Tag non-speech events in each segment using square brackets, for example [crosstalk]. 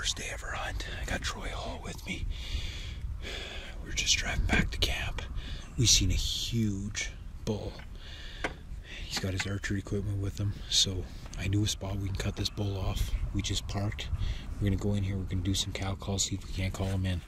first day of our hunt. I got Troy Hall with me. We are just driving back to camp. We seen a huge bull. He's got his archery equipment with him, so I knew a spot we can cut this bull off. We just parked. We're gonna go in here. We're gonna do some cow calls, see if we can't call him in.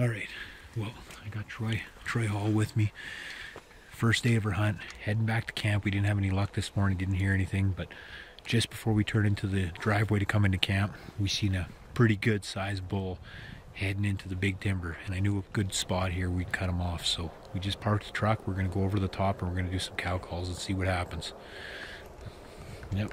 All right. Well, I got Troy Troy Hall with me. First day of our hunt, heading back to camp. We didn't have any luck this morning, didn't hear anything, but just before we turned into the driveway to come into camp, we seen a pretty good sized bull heading into the big timber. And I knew a good spot here, we'd cut him off. So we just parked the truck, we're gonna go over the top and we're gonna do some cow calls and see what happens. Yep.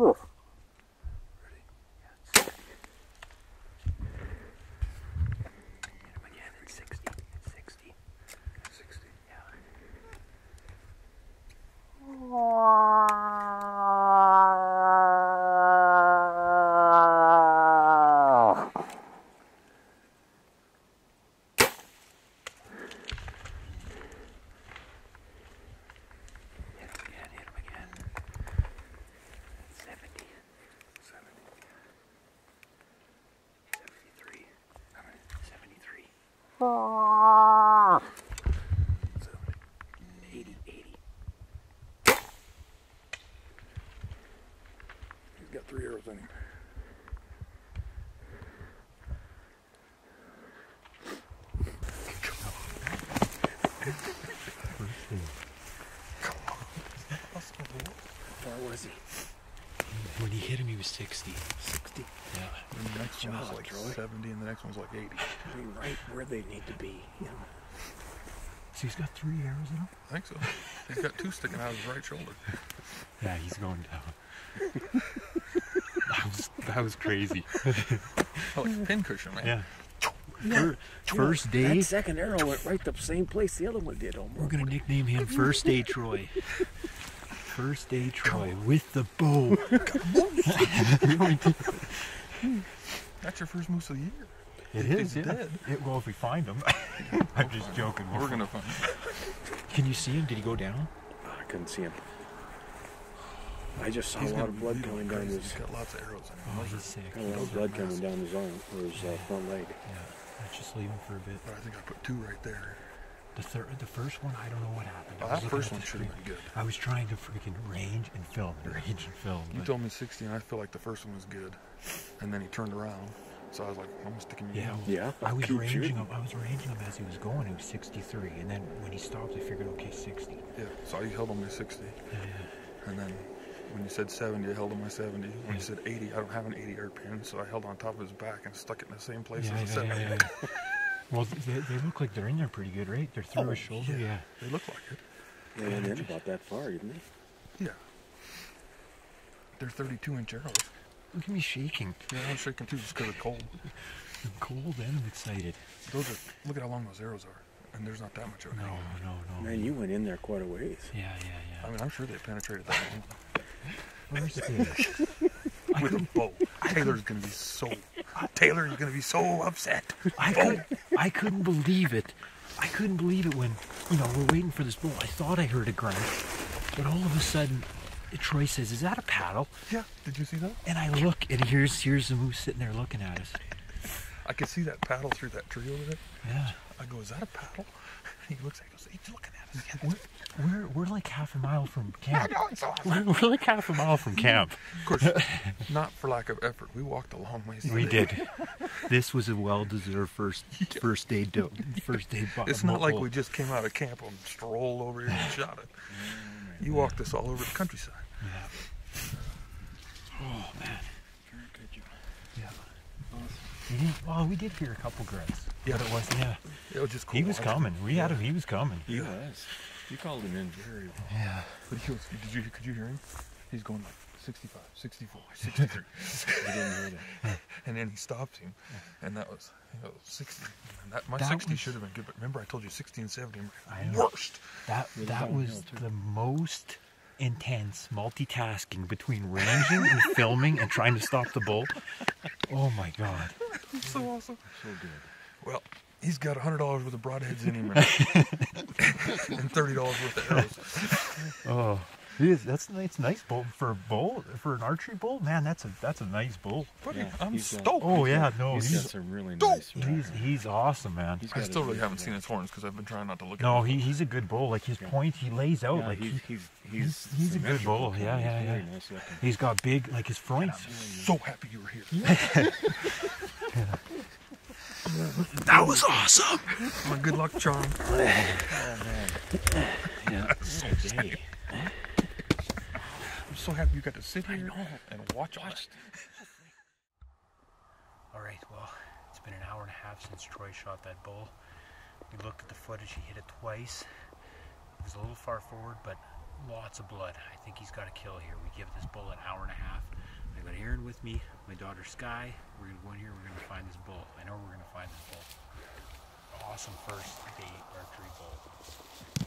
Oof. Got three arrows in him. Was he? When he hit him, he was 60. 60. Yeah. And the next one was like Troy. 70, and the next one's like 80. I mean, right where they need to be. You know. So he's got three arrows in him? I think so. He's got two sticking out of his right shoulder. Yeah, he's going down. [laughs] that was that was crazy. [laughs] Oh, like a pincushion, man. Yeah. Yeah. Fir- You First day, That second arrow went right the same place the other one did. we're gonna nickname him First Day Troy. First Day Troy with the bow. [laughs] That's your first moose of the year. It He's dead. It, well, if we find him. [laughs] I'm just joking. We're gonna find. Him. Can you see him? Did he go down? I couldn't see him. I just saw He's a lot of blood coming down his. He's got lots of arrows in him. Oh, Those he's sick. Got a lot Those of blood coming down his arm or his uh, front leg. Yeah. Let's just leave him for a bit. But I think I put two right there. The third, the first one, I don't know what happened. I Oh, that first one should have been good. I was trying to freaking range and film, and [laughs] range and film. You but- told me 60, and I feel like the first one was good. And then he turned around. So I was like, I'm gonna stick him in. Yeah, Yeah, I was keep ranging shooting. him. I was ranging him as he was going. It was 63, and then when he stopped, I figured, okay, 60. Yeah. So I held on my 60. Yeah, yeah. And then when you said 70, I held on my 70. When Yeah. you said 80, I don't have an 80 yard pin, so I held on top of his back and stuck it in the same place Yeah, as the yeah, 70. yeah, [laughs] yeah. well, they, they look like they're in there pretty good, right? They're through Oh, his shoulder. yeah. Yeah. They look like it. They went in about that far, didn't they? Yeah. They're 32 inch arrows. Look at me shaking. Yeah, I'm shaking too just because of cold. I'm cold and I'm excited. Those are, look at how long those arrows are. And there's not that much of it. No, no, no. Man, you went in there quite a ways. Yeah, yeah, yeah, I mean, I'm sure they penetrated that [laughs] First [laughs] with a bow. Taylor's gonna be so. Taylor is gonna be so upset. I could, I couldn't believe it. I couldn't believe it when, you know, we're waiting for this bull. I thought I heard a grunt, but all of a sudden, Troy says, "Is that a paddle?" Yeah. Did you see that? And I look, and here's here's the moose sitting there looking at us. I could see that paddle through that tree over there. Yeah, I go, is that a paddle? He looks at goes, he's looking at us. Yeah, we're we're, we're like half a mile from I camp. know, it's awesome. We're, we're like half a mile from mm-hmm. camp. Of course, not for lack of effort. We walked a long ways. We did. This was a well-deserved first [laughs] first day do, first day. It's not like we just came out of camp and strolled over here and [laughs] shot it. Oh, you walked us all over the countryside. Oh man. Yeah. We did, well, we did hear a couple grunts. Yeah. But it was yeah. It was just cool. He was coming. We had him. He was coming. He was. You called him in very Yeah. But he was, did you, could you hear him? He's going like 65, 64, 63. [laughs] I didn't hear that. and then he stops him. And that was, you know, 60. And that, my That 60 was- should have been good. But remember, I told you 60 and 70 are I my know. worst. That that was the most intense multitasking between ranging and [laughs] filming and trying to stop the bull. Oh my god. so awesome. So good. Well, he's got $100 worth of broadheads in him and, [laughs] [laughs] and $30 worth of arrows. Oh. It is, that's it's nice bull for a bull for an archery bull. Man, that's a that's a nice bull. But Yeah, I'm he's got- stoked. Oh yeah, no, He's he's got some really Dope. nice. he's, he's awesome, man. He's I still really really haven't seen his horns because I've been trying not to look No, at he, them. he's a good bull. Like his Yeah. point, he lays out Yeah, like he's, he's, he's- he's, he's a good symmetrical bull. Yeah, yeah, yeah. nice he's got big like his fronts. so happy you were here. [laughs] That was awesome. My good luck charm. Oh, [laughs] yeah. [laughs] Hey, I'm so happy you got to sit here and watch us. All right, well, it's been an hour and a half since Troy shot that bull. We looked at the footage, he hit it twice. It was a little far forward, but lots of blood. I think he's got a kill here. We give this bull an hour and a half. I got Aaron with me, my daughter Sky. We're gonna go in here, we're gonna find this bull. I know we're gonna find this bull. Awesome first day archery bull.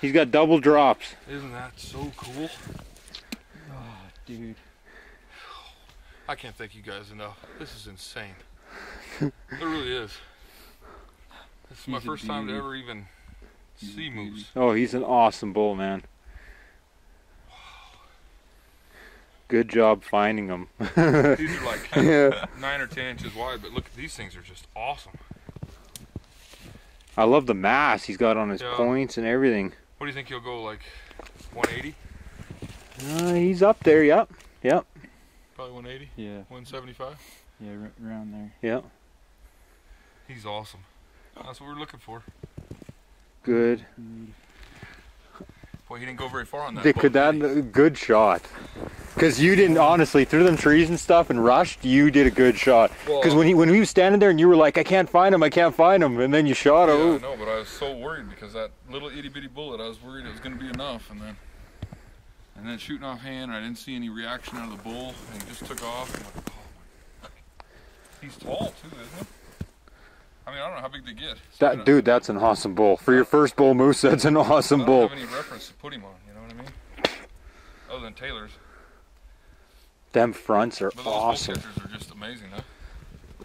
He's got double drops. Isn't that so cool? Oh, Dude. I can't thank you guys enough. This is insane. it really is. This is my He's a first time to ever even He's see moose. Oh, he's an awesome bull, man. Good job finding them. These are [laughs] like yeah. nine or ten inches wide, but look, these things are just awesome. I love the mass he's got on his Yeah. points and everything. What do you think he'll go like 180? Uh, he's up there, yep. Yep. Probably 180, Yeah, 175. yeah, around there. Yep. He's awesome. That's what we're looking for. Good. Dude. Boy, he didn't go very far on that. They could that good shot. Cause you didn't honestly through them trees and stuff and rushed. You did a good shot. Cause Well- when he when he was standing there and you were like, I can't find him, I can't find him, and then you shot Yeah, him. I know, but I was so worried because that little itty bitty bullet, I was worried it was going to be enough, and then and then shooting off hand, I didn't see any reaction out of the bull, and he just took off. I'm like, oh my. He's tall too, isn't he? I mean, I don't know how big they get. So I That dude, that's an awesome bull. For your first bull moose, that's an I awesome don't bull. have any reference to put him on. You know what I mean? Other than Taylor's, Them fronts are awesome. catchers are just amazing, huh?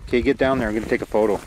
Okay, get down there. I'm gonna take a photo.